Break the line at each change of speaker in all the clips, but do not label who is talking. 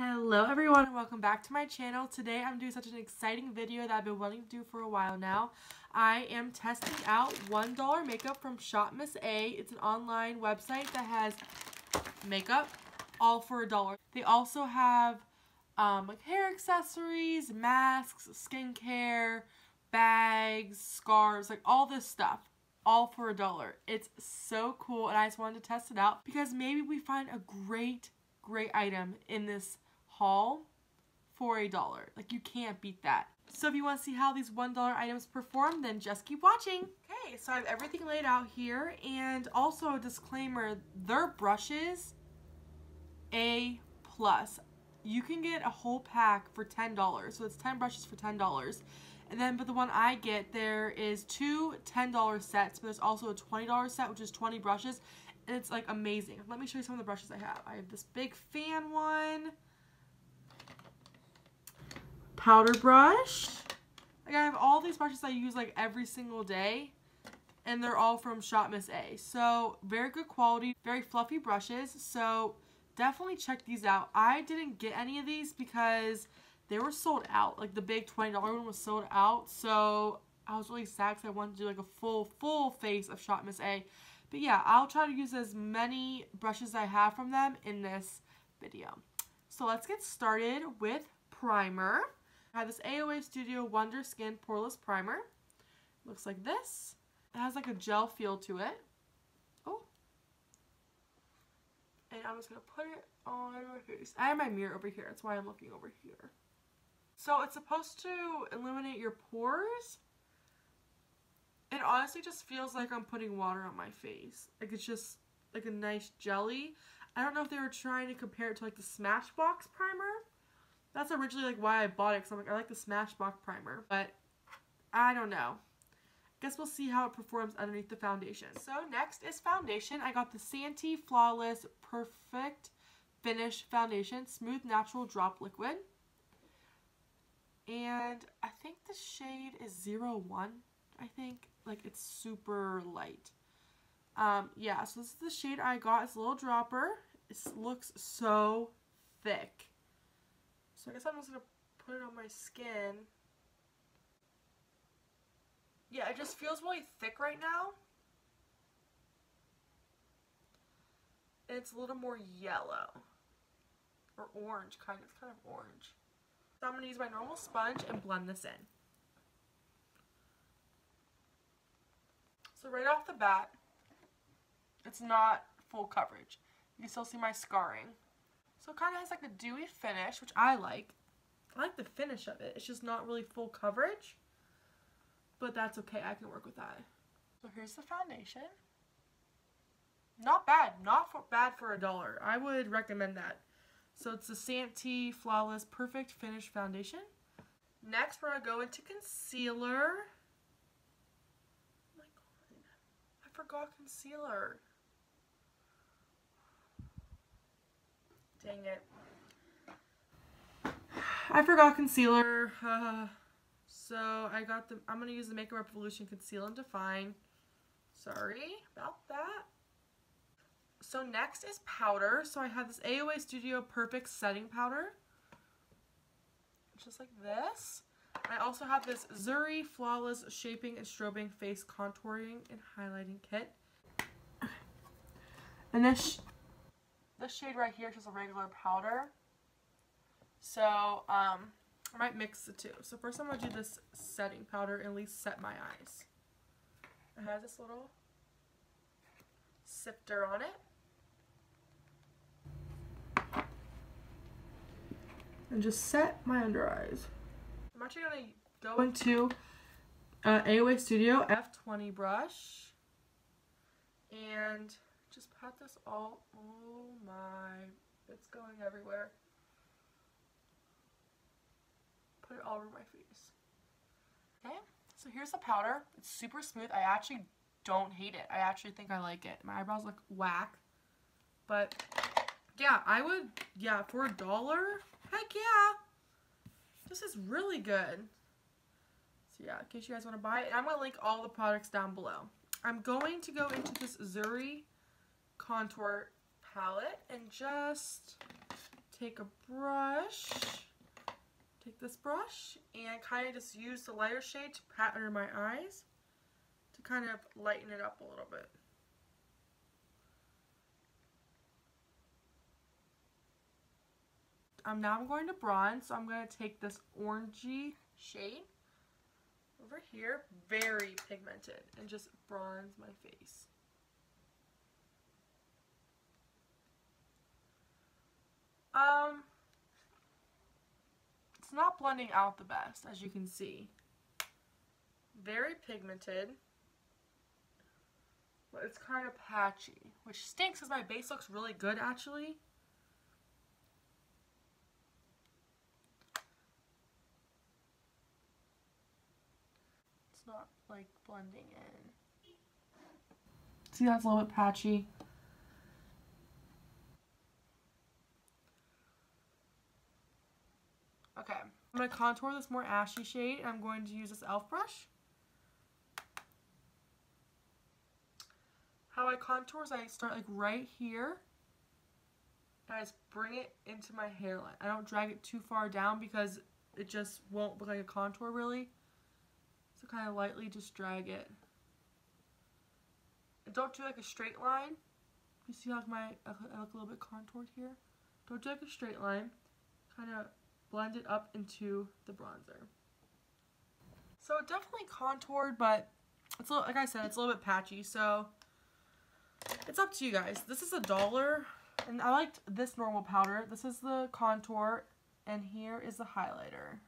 Hello everyone and welcome back to my channel. Today I'm doing such an exciting video that I've been wanting to do for a while now. I am testing out $1 makeup from Shop Miss A. It's an online website that has makeup all for a dollar. They also have um, like hair accessories, masks, skincare, bags, scarves, like all this stuff all for a dollar. It's so cool and I just wanted to test it out because maybe we find a great, great item in this haul for a dollar. Like you can't beat that. So if you want to see how these $1 items perform, then just keep watching. Okay, so I have everything laid out here and also a disclaimer, their brushes, A+. plus. You can get a whole pack for $10, so it's 10 brushes for $10. And then, but the one I get, there is two $10 sets, but there's also a $20 set, which is 20 brushes. And it's like amazing. Let me show you some of the brushes I have. I have this big fan one. Powder brush. Like I have all these brushes I use like every single day. And they're all from Shop Miss A. So very good quality, very fluffy brushes. So definitely check these out. I didn't get any of these because they were sold out. Like the big $20 one was sold out. So I was really sad because I wanted to do like a full, full face of Shop Miss A. But yeah, I'll try to use as many brushes I have from them in this video. So let's get started with primer. I have this AOA Studio Wonder Skin Poreless Primer. Looks like this. It has like a gel feel to it. Oh. And I'm just going to put it on my face. I have my mirror over here. That's why I'm looking over here. So it's supposed to illuminate your pores. It honestly just feels like I'm putting water on my face. Like it's just like a nice jelly. I don't know if they were trying to compare it to like the Smashbox primer. That's originally like why I bought it because I'm like I like the Smashbox primer. But I don't know. Guess we'll see how it performs underneath the foundation. So next is foundation. I got the Santee Flawless Perfect Finish Foundation Smooth Natural Drop Liquid. And I think the shade is 01, I think. Like, it's super light. Um, yeah, so this is the shade I got. It's a little dropper. It looks so thick. So I guess I'm just going to put it on my skin. Yeah, it just feels really thick right now. And it's a little more yellow. Or orange, kind of. It's kind of orange. So I'm going to use my normal sponge and blend this in. So right off the bat, it's not full coverage. You can still see my scarring. So it kind of has like a dewy finish, which I like. I like the finish of it. It's just not really full coverage. But that's okay. I can work with that. So here's the foundation. Not bad. Not for, bad for a dollar. I would recommend that. So it's the Santee Flawless Perfect Finish Foundation. Next, we're going to go into concealer. Oh my god. I forgot concealer. Dang it. I forgot concealer. Uh, so I got the, I'm going to use the Makeup Revolution Conceal and Define. Sorry about that. So next is powder. So I have this AOA Studio Perfect Setting Powder. Just like this. I also have this Zuri Flawless Shaping and Strobing Face Contouring and Highlighting Kit. And this, this shade right here is just a regular powder. So, um, I might mix the two. So first I'm going to do this setting powder and at least set my eyes. It has this little sifter on it. and just set my under eyes. I'm actually going to go into uh, AOA Studio F20 brush and just pat this all, oh my, it's going everywhere. Put it all over my face. Okay, so here's the powder. It's super smooth. I actually don't hate it. I actually think I like it. My eyebrows look whack. But yeah, I would, yeah, for a dollar, Heck yeah. This is really good. So yeah, in case you guys want to buy it. I'm going to link all the products down below. I'm going to go into this Zuri contour palette and just take a brush, take this brush, and kind of just use the lighter shade to pat under my eyes to kind of lighten it up a little bit. Now I'm going to bronze, so I'm going to take this orangey shade over here, very pigmented, and just bronze my face. Um, it's not blending out the best, as you can see. Very pigmented, but it's kind of patchy, which stinks because my base looks really good, actually. It's not like blending in. See, that's a little bit patchy. Okay, I'm to contour this more ashy shade. I'm going to use this e.l.f. brush. How I contour is I start like right here. I just bring it into my hairline. I don't drag it too far down because it just won't look like a contour really. So kind of lightly just drag it. And don't do like a straight line. You see how my I look a little bit contoured here? Don't do like a straight line. Kind of blend it up into the bronzer. So definitely contoured, but it's little, like I said, it's a little bit patchy. So it's up to you guys. This is a dollar, and I liked this normal powder. This is the contour, and here is the highlighter.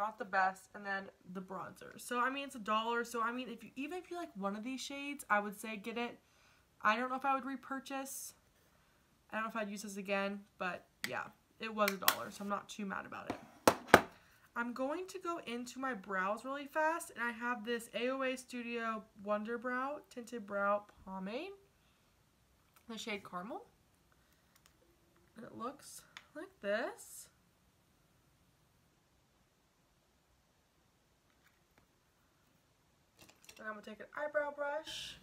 not the best, and then the bronzer. So, I mean, it's a dollar. So, I mean, if you even if you like one of these shades, I would say get it. I don't know if I would repurchase. I don't know if I'd use this again, but yeah, it was a dollar, so I'm not too mad about it. I'm going to go into my brows really fast, and I have this AOA Studio Wonder Brow Tinted Brow Pomade, the shade Caramel. And it looks like this. And I'm going to take an eyebrow brush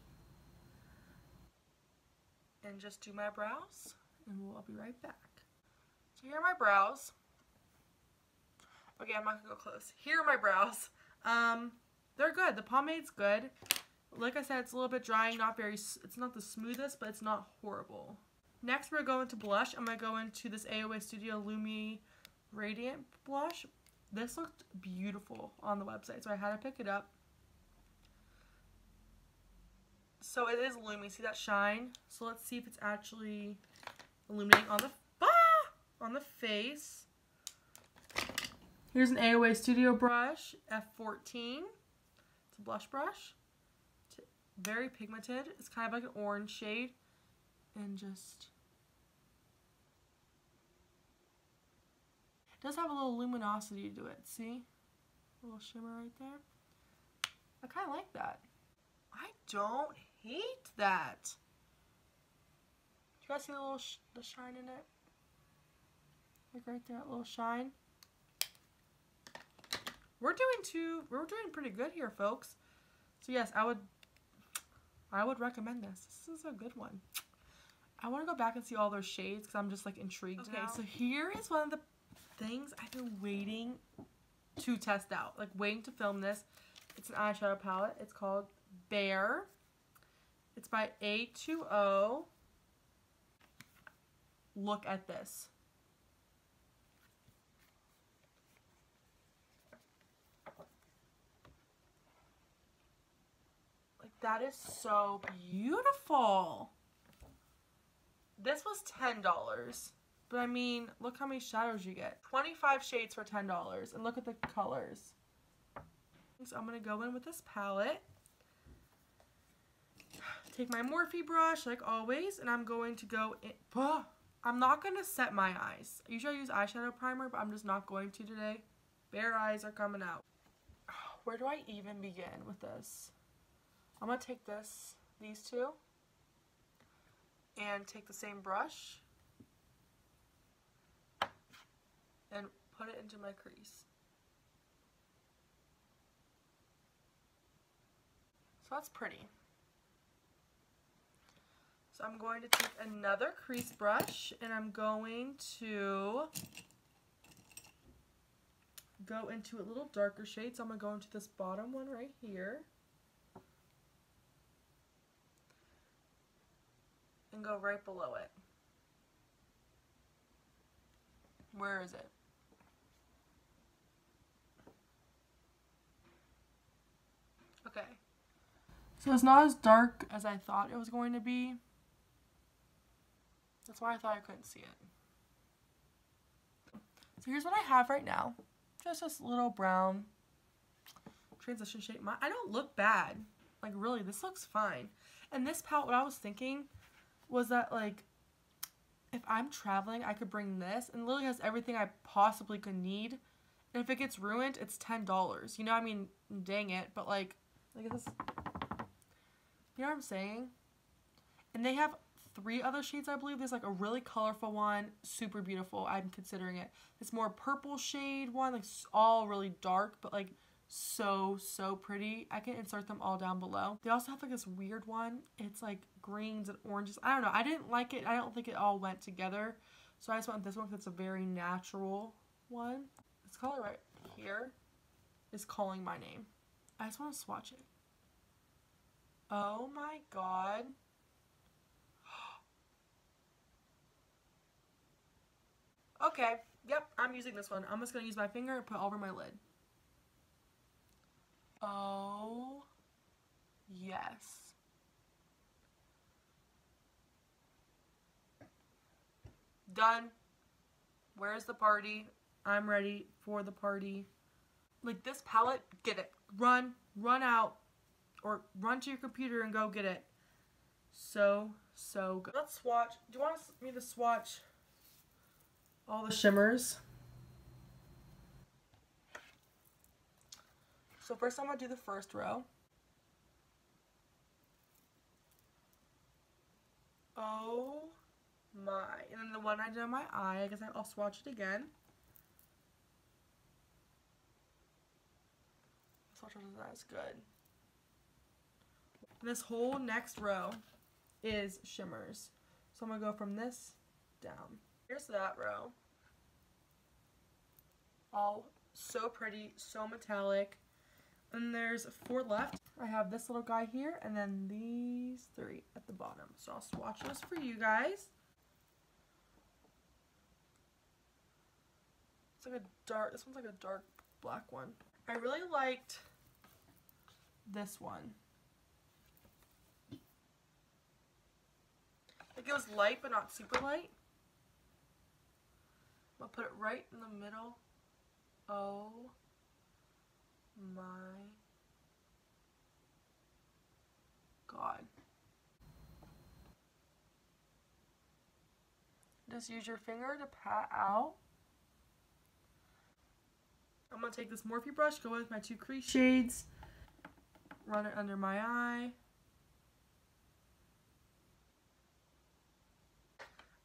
and just do my brows. And we'll, I'll be right back. So here are my brows. Okay, I'm not to go close. Here are my brows. Um, they're good. The pomade's good. Like I said, it's a little bit drying. Not very, it's not the smoothest, but it's not horrible. Next, we're going to blush. I'm to go into this AOA Studio Lumi Radiant blush. This looked beautiful on the website, so I had to pick it up. So it is Lumi. See that shine? So let's see if it's actually illuminating on the ah! on the face. Here's an AOA Studio brush, F14. It's a blush brush. It's very pigmented. It's kind of like an orange shade. And just... It does have a little luminosity to it, see? A little shimmer right there. I kind of like that. I don't hate that. You guys see the little sh the shine in it? Like right there, that little shine. We're doing too, we're doing pretty good here, folks. So yes, I would, I would recommend this. This is a good one. I want to go back and see all those shades because I'm just like intrigued okay, now. so here is one of the things I've been waiting to test out. Like waiting to film this. It's an eyeshadow palette. It's called Bare. It's by A2O. Look at this. Like, that is so beautiful. This was $10. But I mean, look how many shadows you get. 25 shades for $10. And look at the colors. So I'm going to go in with this palette. Take my Morphe brush, like always, and I'm going to go in. I'm not going to set my eyes. Usually I use eyeshadow primer, but I'm just not going to today. Bare eyes are coming out. Where do I even begin with this? I'm going to take this, these two, and take the same brush and put it into my crease. So that's pretty. So I'm going to take another crease brush and I'm going to go into a little darker shade. So I'm going to go into this bottom one right here. And go right below it. Where is it? Okay. So it's not as dark as I thought it was going to be. That's why I thought I couldn't see it. So here's what I have right now. Just this little brown transition shade. My, I don't look bad. Like really, this looks fine. And this palette, what I was thinking was that like, if I'm traveling, I could bring this. And Lily has everything I possibly could need. And if it gets ruined, it's $10. You know, I mean, dang it. But like, look at this. You know what I'm saying? And they have three other shades, I believe. There's like a really colorful one, super beautiful. I'm considering it. This more purple shade one, like all really dark, but like so, so pretty. I can insert them all down below. They also have like this weird one. It's like greens and oranges. I don't know. I didn't like it. I don't think it all went together. So I just with this one because it's a very natural one. This color right here is calling my name. I just want to swatch it. Oh my god. Okay, yep, I'm using this one. I'm just going to use my finger and put over my lid. Oh, yes. Done. Where's the party? I'm ready for the party. Like this palette, get it. Run, run out, or run to your computer and go get it. So, so good. Let's swatch. Do you want me to swatch all the shimmers. So first I'm going to do the first row. Oh my. And then the one I did on my eye, I guess I'll swatch it again. Swatch it that's good. This whole next row is shimmers. So I'm going to go from this down. Here's that row. All so pretty, so metallic. And there's four left. I have this little guy here and then these three at the bottom. So I'll swatch those for you guys. It's like a dark, this one's like a dark black one. I really liked this one. Like it was light but not super light. I'll put it right in the middle. Oh my god. Just use your finger to pat out. I'm going to take this Morphe brush, go with my two crease shades, run it under my eye.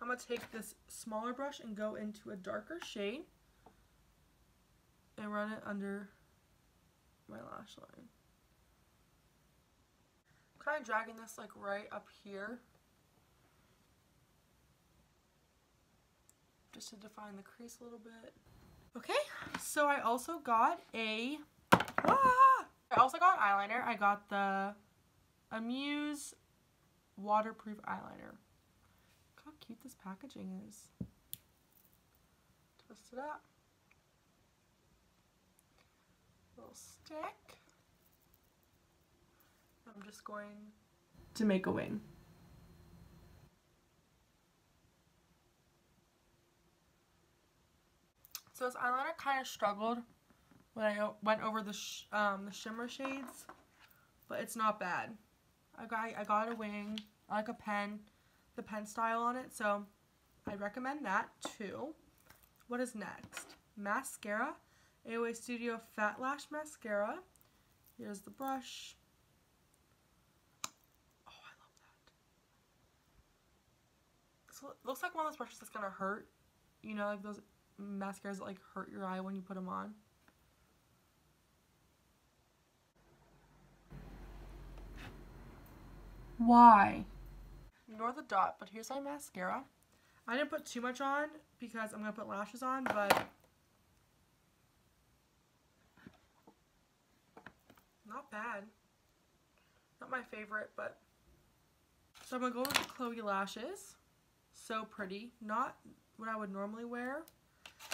I'm going to take this smaller brush and go into a darker shade and run it under my lash line. I'm kind of dragging this like right up here just to define the crease a little bit. Okay, so I also got a, ah! I also got eyeliner. I got the Amuse waterproof eyeliner how cute this packaging is. Twist it up. Little stick. I'm just going to make a wing. So this eyeliner kind of struggled when I went over the sh um, the shimmer shades, but it's not bad. I got I got a wing, I like a pen the pen style on it, so I recommend that too. What is next? Mascara. AOA Studio Fat Lash Mascara. Here's the brush. Oh, I love that. So it looks like one of those brushes that's gonna hurt. You know, like those mascaras that like hurt your eye when you put them on. Why? Ignore the dot, but here's my mascara. I didn't put too much on because I'm going to put lashes on, but not bad. Not my favorite, but so I'm going to go with the Chloe lashes. So pretty. Not what I would normally wear.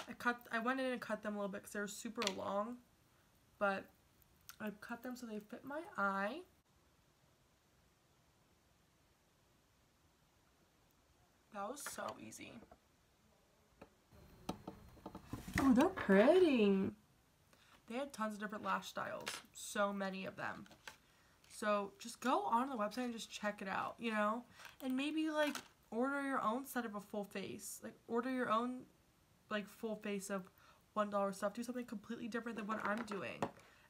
I cut. I went in and cut them a little bit because they're super long. But I cut them so they fit my eye. That was so easy. Oh, they're pretty. They had tons of different lash styles. So many of them. So just go on the website and just check it out, you know? And maybe like order your own set of a full face. Like order your own like full face of one dollar stuff. Do something completely different than what I'm doing.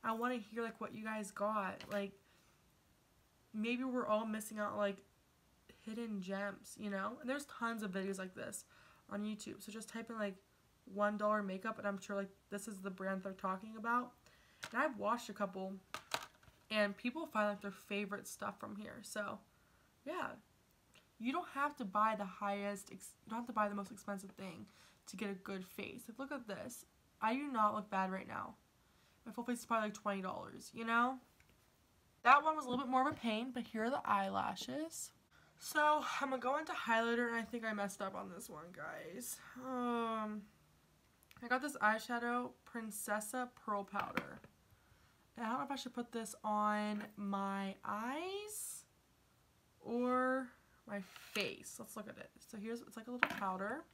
I want to hear like what you guys got. Like maybe we're all missing out like hidden gems, you know? And there's tons of videos like this on YouTube. So just type in like one dollar makeup and I'm sure like this is the brand they're talking about. And I've watched a couple and people find like their favorite stuff from here. So, yeah. You don't have to buy the highest, you don't have to buy the most expensive thing to get a good face. Like, look at this. I do not look bad right now. My full face is probably like $20, you know? That one was a little bit more of a pain, but here are the eyelashes. So, I'm to go into highlighter, and I think I messed up on this one, guys. Um, I got this eyeshadow Princessa Pearl Powder. I don't know if I should put this on my eyes or my face. Let's look at it. So here's, it's like a little powder.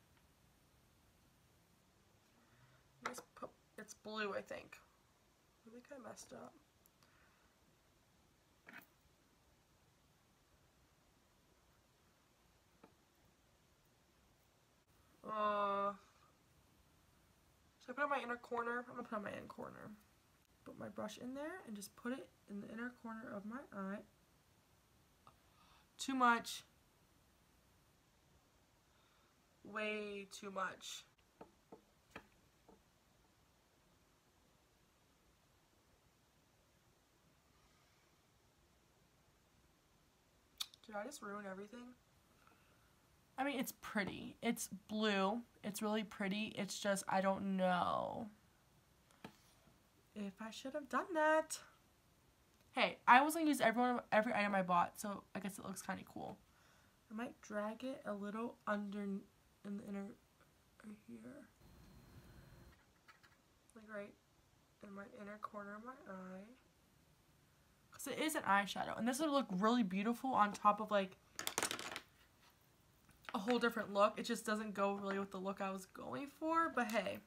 Put, it's blue, I think. I think I messed up. Uh, should I put on my inner corner? I'm gonna put on my inner corner put my brush in there and just put it in the inner corner of my eye. Too much. Way too much. Did I just ruin everything? I mean, it's pretty. It's blue. It's really pretty. It's just, I don't know if I should have done that. Hey, I was gonna use everyone every item I bought, so I guess it looks kind of cool. I might drag it a little under in the inner right here, like right in my inner corner of my eye. Cause it is an eyeshadow, and this would look really beautiful on top of like a whole different look. It just doesn't go really with the look I was going for, but hey.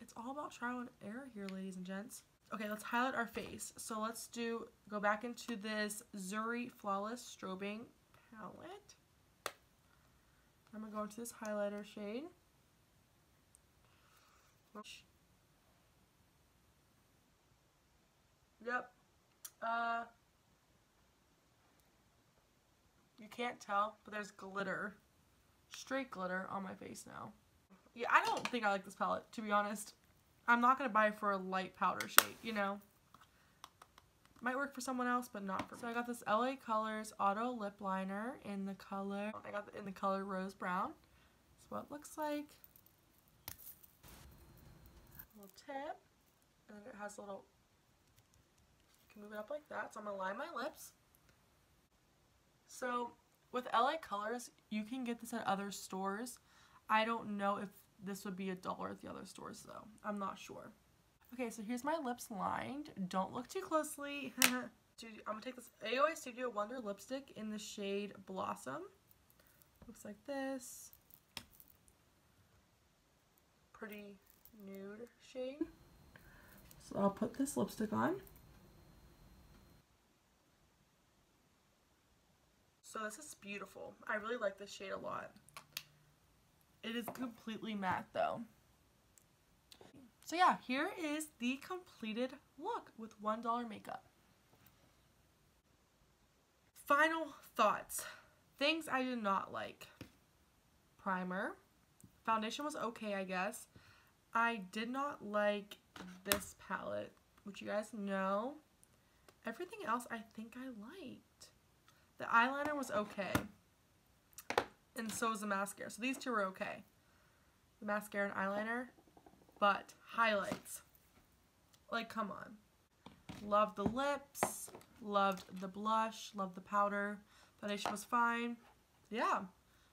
It's all about trial and error here, ladies and gents. Okay, let's highlight our face. So let's do, go back into this Zuri Flawless Strobing palette. I'm going to go into this highlighter shade. Yep. Uh, you can't tell, but there's glitter. Straight glitter on my face now. Yeah, I don't think I like this palette, to be honest. I'm not going to buy for a light powder shade, you know. Might work for someone else, but not for me. So I got this LA Colors Auto Lip Liner in the color, I got in the color Rose Brown. That's what it looks like. A little tip. And then it has a little, you can move it up like that. So I'm going to line my lips. So with LA Colors, you can get this at other stores. I don't know if this would be a dollar at the other stores though. I'm not sure. Okay, so here's my lips lined. Don't look too closely. I'm to take this AOA Studio Wonder lipstick in the shade Blossom. Looks like this. Pretty nude shade. So I'll put this lipstick on. So this is beautiful. I really like this shade a lot. It is completely matte though. So yeah, here is the completed look with $1 makeup. Final thoughts. Things I did not like. Primer. Foundation was okay, I guess. I did not like this palette, which you guys know. Everything else I think I liked. The eyeliner was okay. and so was the mascara. So these two were okay. The mascara and eyeliner, but highlights. Like, come on. Love the lips, loved the blush, loved the powder. Foundation was fine. Yeah,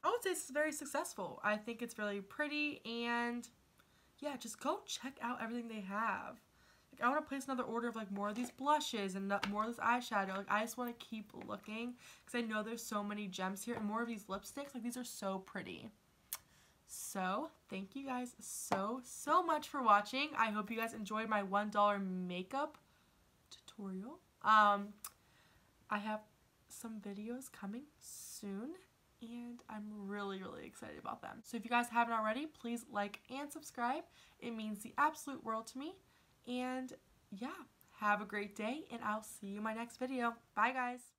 I would say it's very successful. I think it's really pretty and yeah, just go check out everything they have. Like I want to place another order of like more of these blushes and more of this eyeshadow. Like I just want to keep looking because I know there's so many gems here and more of these lipsticks. Like these are so pretty. So thank you guys so, so much for watching. I hope you guys enjoyed my $1 makeup tutorial. Um, I have some videos coming soon and I'm really, really excited about them. So if you guys haven't already, please like and subscribe. It means the absolute world to me. And yeah, have a great day, and I'll see you in my next video. Bye, guys.